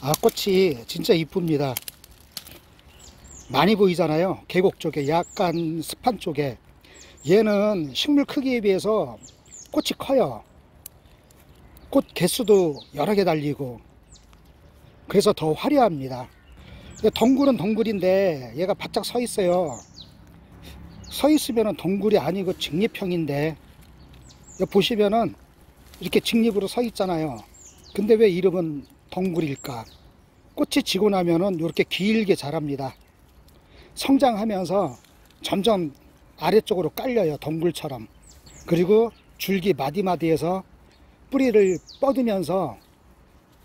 아 꽃이 진짜 이쁩니다. 많이 보이잖아요. 계곡 쪽에 약간 습한 쪽에. 얘는 식물 크기에 비해서 꽃이 커요. 꽃 개수도 여러 개 달리고. 그래서 더 화려합니다. 덩굴은 덩굴인데 얘가 바짝 서 있어요. 서 있으면 덩굴이 아니고 직립형인데 보시면은 이렇게 직립으로 서 있잖아요. 근데 왜 이름은 덩굴일까? 꽃이 지고 나면은 이렇게 길게 자랍니다. 성장하면서 점점 아래쪽으로 깔려요 덩굴처럼. 그리고 줄기 마디마디에서 뿌리를 뻗으면서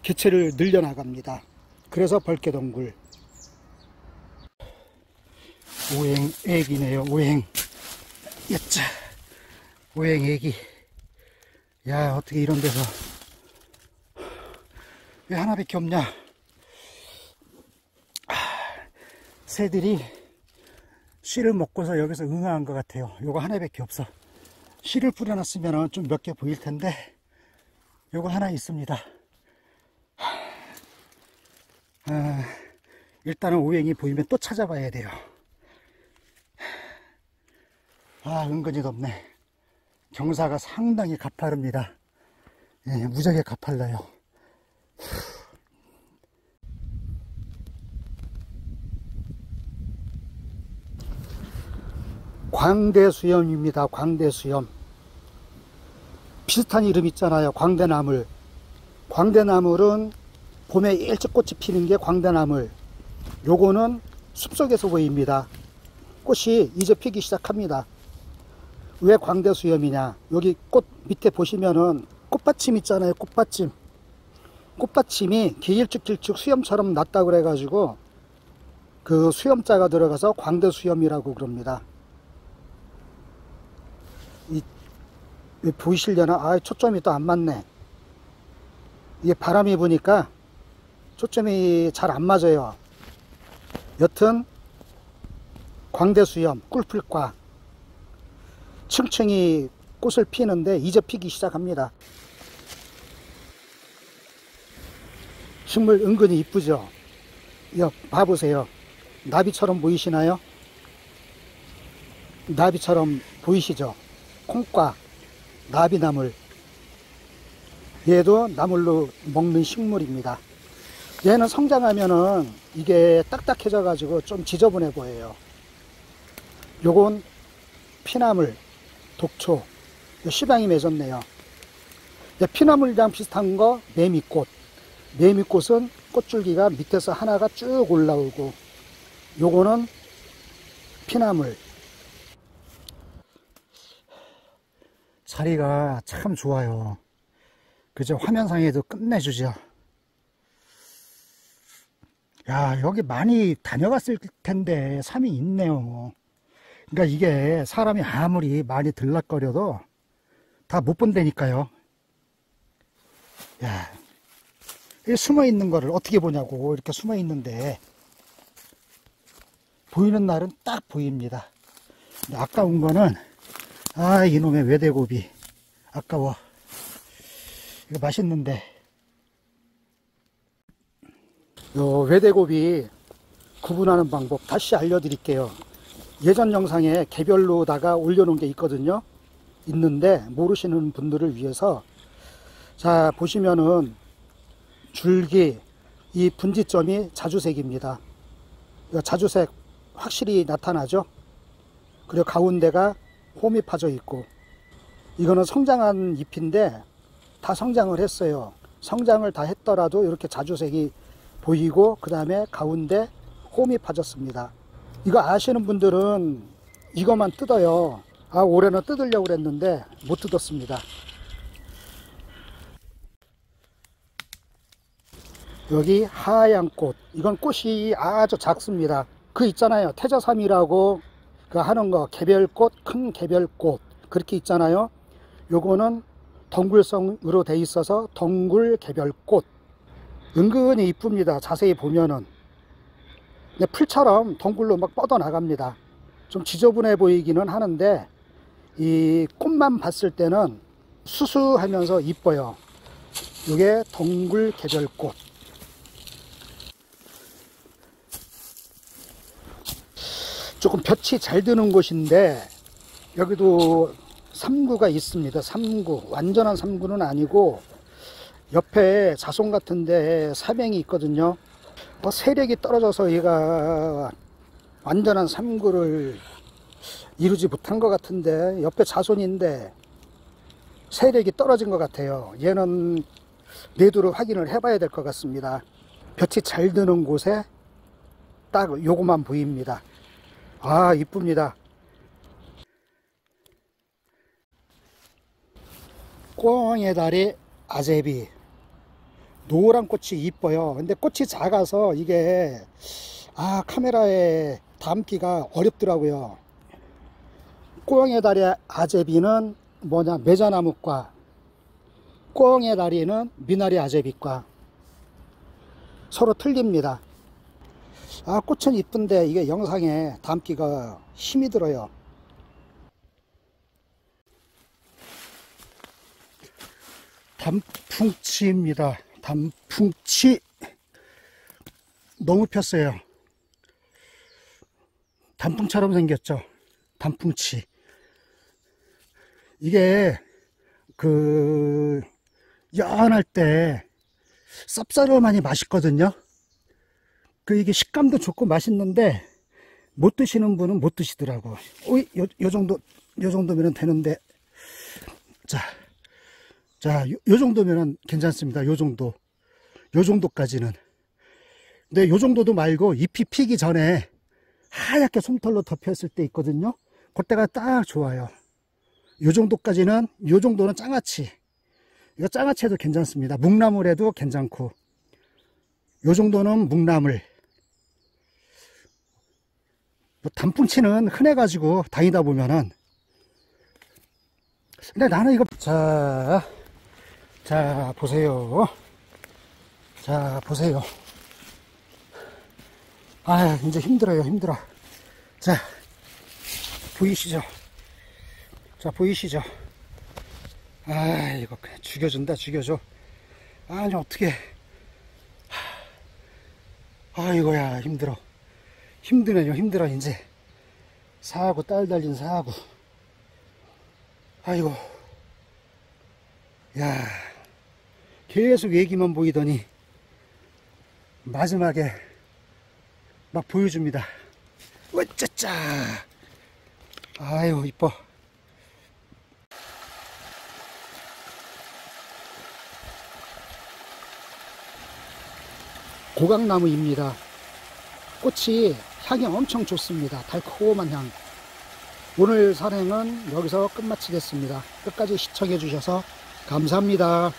개체를 늘려나갑니다. 그래서 벌개덩굴. 오행 애기네요 오행. 야짜 오행 애기. 야 어떻게 이런 데서 왜 하나밖에 없냐? 아, 새들이 씨를 먹고서 여기서 응아한 것 같아요. 요거 하나밖에 없어. 씨를 뿌려놨으면 좀 몇 개 보일 텐데 요거 하나 있습니다. 아, 일단은 오행이 보이면 또 찾아봐야 돼요. 아 은근히 덥네. 경사가 상당히 가파릅니다. 예, 무지하게 가팔라요 광대수염입니다. 광대수염. 비슷한 이름 있잖아요. 광대나물. 광대나물은 봄에 일찍 꽃이 피는 게 광대나물. 요거는 숲속에서 보입니다. 꽃이 이제 피기 시작합니다. 왜 광대수염이냐? 여기 꽃 밑에 보시면은 꽃받침 있잖아요. 꽃받침. 꽃받침이 길쭉길쭉 수염처럼 났다고 그래가지고 그 수염자가 들어가서 광대수염이라고 그럽니다. 이, 보이시려나? 아, 초점이 또 안 맞네. 이게 바람이 부니까 초점이 잘 안 맞아요. 여튼 광대수염, 꿀풀과 층층이 꽃을 피는데 이제 피기 시작합니다. 식물 은근히 이쁘죠? 여 봐보세요. 나비처럼 보이시나요? 나비처럼 보이시죠? 콩과 나비나물 얘도 나물로 먹는 식물입니다 얘는 성장하면은 이게 딱딱해져 가지고 좀 지저분해 보여요 요건 피나물 독초 시방이 맺었네요 피나물이랑 비슷한 거 매미꽃 매미꽃은 꽃줄기가 밑에서 하나가 쭉 올라오고 요거는 피나물 자리가 참 좋아요. 그죠? 화면상에도 끝내주죠. 야, 여기 많이 다녀갔을 텐데, 삶이 있네요. 그러니까 이게 사람이 아무리 많이 들락거려도 다 못 본다니까요. 야, 숨어 있는 거를 어떻게 보냐고, 이렇게 숨어 있는데, 보이는 날은 딱 보입니다. 아까운 거는 아 이놈의 외대고비. 아까워. 이거 맛있는데. 요 외대고비 구분하는 방법 다시 알려드릴게요. 예전 영상에 개별로다가 올려놓은 게 있거든요. 있는데 모르시는 분들을 위해서 자 보시면은 줄기 이 분지점이 자주색입니다. 자주색 확실히 나타나죠? 그리고 가운데가 홈이 파져 있고. 이거는 성장한 잎인데 다 성장을 했어요. 성장을 다 했더라도 이렇게 자주색이 보이고 그 다음에 가운데 홈이 파졌습니다. 이거 아시는 분들은 이것만 뜯어요. 아 올해는 뜯으려고 그랬는데 못 뜯었습니다 여기 하얀 꽃. 이건 꽃이 아주 작습니다. 그 있잖아요. 태자삼이라고 그 하는 거. 개별꽃 큰 개별꽃. 그렇게 있잖아요. 요거는 덩굴성으로 돼 있어서 덩굴 개별꽃. 은근히 이쁩니다. 자세히 보면은. 풀처럼 덩굴로 막 뻗어 나갑니다. 좀 지저분해 보이기는 하는데 이 꽃만 봤을 때는 수수하면서 이뻐요. 이게 덩굴 개별꽃 조금 볕이 잘 드는 곳인데 여기도 삼구가 있습니다. 삼구 완전한 삼구는 아니고 옆에 자손 같은데 사명이 있거든요. 뭐 세력이 떨어져서 얘가 완전한 삼구를 이루지 못한 것 같은데 옆에 자손인데 세력이 떨어진 것 같아요. 얘는 매도를 확인을 해봐야 될 것 같습니다. 볕이 잘 드는 곳에 딱 요것만 보입니다. 아 이쁩니다. 꽁의 다리 아제비 노란 꽃이 이뻐요. 근데 꽃이 작아서 이게 아 카메라에 담기가 어렵더라고요. 꽁의 다리 아제비는 뭐냐 메자나무과 꽁의 다리는 미나리 아제비과 서로 틀립니다. 아 꽃은 이쁜데 이게 영상에 담기가 힘이 들어요. 단풍치입니다. 단풍치 너무 폈어요. 단풍처럼 생겼죠. 단풍치. 이게 그 연할 때 쌉싸름하니 맛있거든요. 그 이게 식감도 좋고 맛있는데 못 드시는 분은 못 드시더라고. 오이 요, 요 정도 요 정도면 되는데 자. 자, 요, 요 정도면 괜찮습니다. 요 정도. 요 정도까지는. 근데 요 정도도 말고 잎이 피기 전에 하얗게 솜털로 덮였을 때 있거든요. 그때가 딱 좋아요. 요 정도까지는, 요 정도는 장아찌. 이거 장아찌 해도 괜찮습니다. 묵나물 해도 괜찮고. 요 정도는 묵나물. 뭐 단풍치는 흔해가지고 다니다 보면은. 근데 나는 이거, 자, 자, 보세요. 자, 보세요. 아, 이제 힘들어요, 힘들어. 자, 보이시죠? 자, 보이시죠? 아, 이거 그냥 죽여준다, 죽여줘. 아니, 어떻게. 아이고야, 힘들어. 힘드네요, 힘들어, 이제. 사하고, 딸 달린 사하고. 아이고. 야. 계속 얘기만 보이더니 마지막에 막 보여줍니다. 어쩌짜 아유 이뻐 고강나무입니다. 꽃이 향이 엄청 좋습니다. 달콤한 향. 오늘 산행은 여기서 끝마치겠습니다. 끝까지 시청해 주셔서 감사합니다.